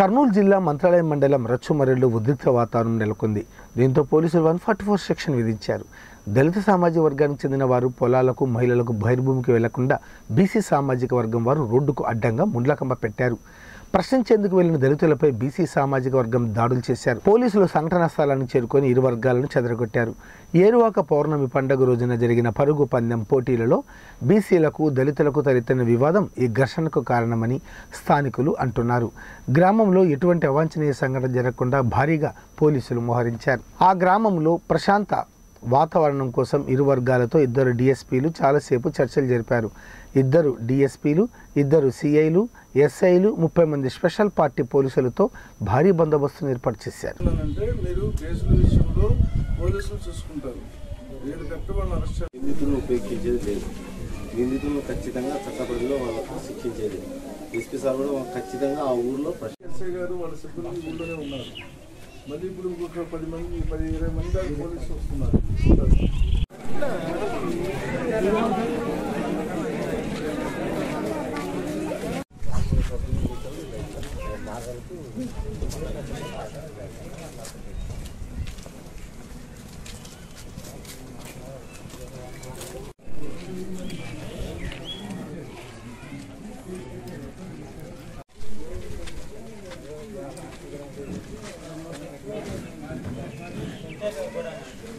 కర్నూలు జిల్లా మంత్రాలయం మండలం రచ్చుమరెల్లో ఉద్రిక్త వాతావరణం నెలకొంది. దీంతో పోలీసులు వన్ ఫార్టీ ఫోర్ సెక్షన్ విధించారు. దళిత సామాజిక వర్గానికి చెందిన వారు పొలాలకు మహిళలకు బహిర్భూమికి వెళ్ళకుండా బీసీ సామాజిక వర్గం వారు రోడ్డుకు అడ్డంగా ముండ్లకంబ పెట్టారు. ప్రశ్నించేందుకు వెళ్ళిన దళితులపై బీసీ సామాజిక వర్గం దాడులు చేశారు. పోలీసులు సంఘటనా స్థలానికి చేరుకొని ఇరు వర్గాలను చెదరగొట్టారు. ఏరువాక పౌర్ణమి పండుగ రోజున జరిగిన పరుగు పందెం పోటీలలో బీసీలకు దళితులకు తలెత్తిన వివాదం ఈ ఘర్షణకు కారణమని స్థానికులు అంటున్నారు. గ్రామంలో ఎటువంటి అవాంఛనీయ సంఘటన జరగకుండా భారీగా పోలీసులు మోహరించారు. ఆ గ్రామంలో ప్రశాంత వాతావరణం కోసం ఇరు వర్గాలతో ఇద్దరు డిఎస్పీలు చాలాసేపు చర్చలు జరిపారు. ఇద్దరు డిఎస్పీలు ఇద్దరు సిఐలు ఎస్ఐలు ముప్పై మంది స్పెషల్ పార్టీ పోలీసులతో భారీ బందోబస్తును ఏర్పాటు చేశారు. నిందితులను లేదు. నిందితులను ఖచ్చితంగా వాళ్ళకు శిక్షించేది ఎస్పీ సార్ కూడా ఖచ్చితంగా ఆ ఊర్లో ప్రశ్న గారు వాళ్ళ సిబ్బంది ఊళ్ళోనే ఉన్నారు. మళ్ళీ ఇప్పుడు ఇంకొక పది మంది పది ఇరవై మంది దాకా పోలీసులు వస్తున్నారు మార్గాలకు contemporáneo.